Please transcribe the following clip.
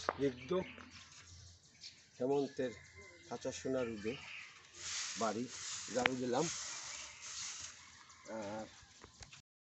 স্নিগ্ধ হেমন্তের কাঁচা সোনা রুদে বাড়ি ঝাড়ু দিলাম